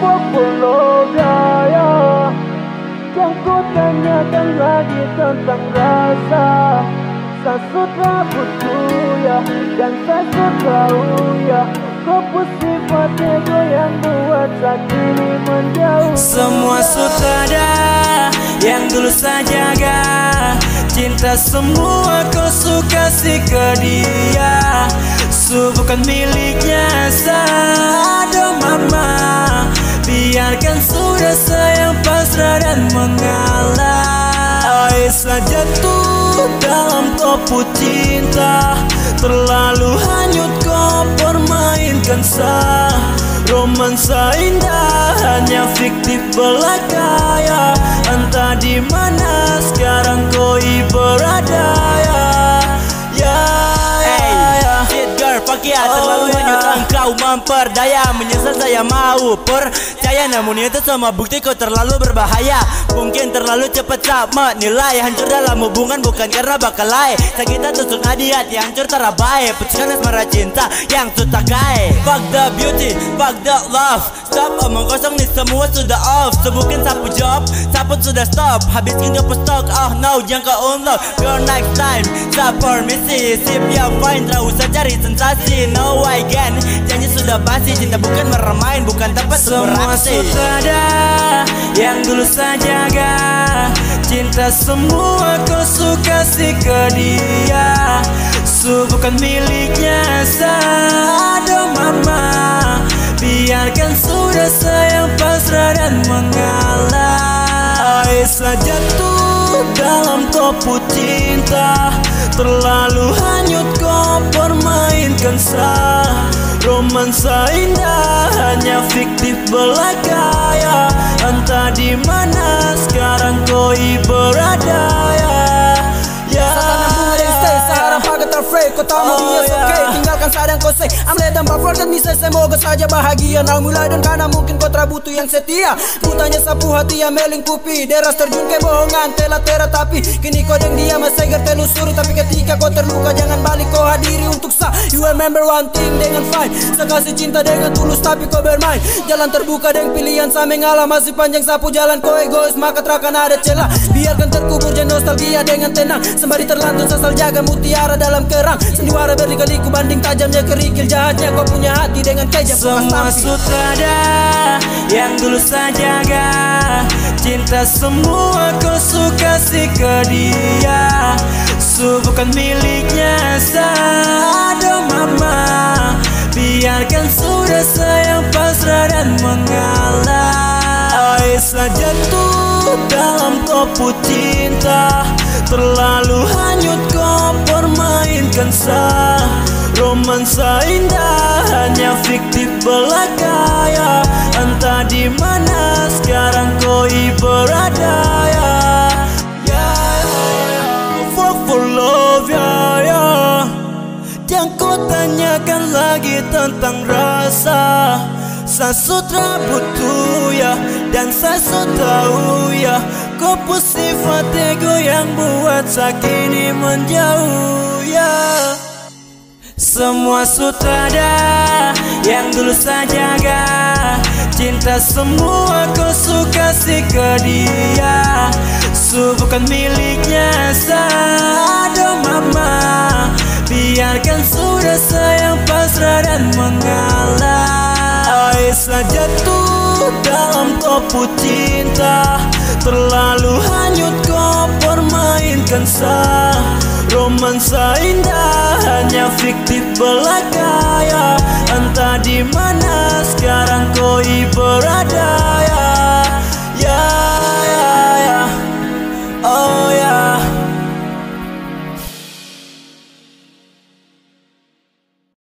pukul daya Yang ku tanyakan lagi tentang rasa. Sasut rambutku ya Dan sasut kau ya Kopus sifatnya yang buat sakit menjauh. Semua sutada yang dulu saya jaga. Cinta semua kau suka si ke dia. Su bukan miliknya saya Biarkan sudah sayang pasrah dan mengalah Aisyah jatuh dalam kopu cinta. Terlalu hanyut kau permainkan sah. Romansa indah hanya fiktif belaka ya. Entah di mana sekarang memperdaya Menyesal saya mau percaya Namun itu semua bukti kau terlalu berbahaya. Mungkin terlalu cepat sama nilai. Hancur dalam hubungan bukan karena bakal lain. Sakitnya tusuk nadi hati hancur terabai Putuskan asmara cinta yang sudah kaya Fuck the beauty, fuck the love. Stop omong kosong nih semua sudah off. Sebukin sapu job, sapu sudah stop. Habiskan job stok, oh no jangan ke unlock. Girl next time, stop permisi Sip yang fine, terus usah cari sensasi No I can, sudah pasti Cinta bukan meremain, bukan tempat Semua sudah yang dulu saja jaga. Cinta semua kau suka kasih ke dia. Su bukan miliknya Sado mama. Biarkan sudah sayang pasrah dan mengalah. Aisyah jatuh dalam kopu cinta. Terlalu hanyut kau permainkan sah Romansa indah hanya fiktif belaka ya Entah di mana sekarang kau berada ya. Ya. Sekarang pakai terframe Kau tahu Oh, dunia Tinggalkan sadang kau say. I'm let them buffer dan bisa semoga saja bahagia. Nah mulai dan karena mungkin kau butuh yang setia. Ku tanya sapu hati yang melingkupi Deras terjun ke bohongan telah tera tapi. Kini kau dan dia masih ger telusuri Tapi ketika kau terluka jangan balik kau hadiri untuk sah You remember one thing dengan fine Sekasih cinta dengan tulus tapi kau bermain. Jalan terbuka dengan pilihan sama ngalah Masih panjang sapu jalan kau egois Maka terakan ada celah. Biarkan terkubur dan nostalgia dengan tenang. Sembari terlantun sasal jaga mutiara dalam kerang. Sendiwara berliku-liku banding tajamnya kerikil Jahatnya kau punya hati dengan kejam Semua sutrada yang dulu saja jaga Cinta semua kau suka kasih ke dia. Su bukan miliknya Sado mama Biarkan sudah sayang pasrah dan mengalah. Aisyah jatuh dalam kopu cinta Terlalu hanyut kau permainkan sah Romansa indah hanya fiktif belaka ya. Entah di mana sekarang kau berada ya. Ya ya Fuck for love ya ya. Yang kau tanyakan lagi tentang rasa. Sasut rambutku ya Dan sasut tahu ya. Kau sifat ego yang buat sakini menjauh ya semua sutrada yang dulu saja jaga Cinta semua kau suka kasih ke dia. Su bukan miliknya Sado mama. Biarkan sudah sayang pasrah dan mengalah. Aisyah jatuh dalam kopu cinta. Terlalu hanyut kau permainkan sah. Romansa indah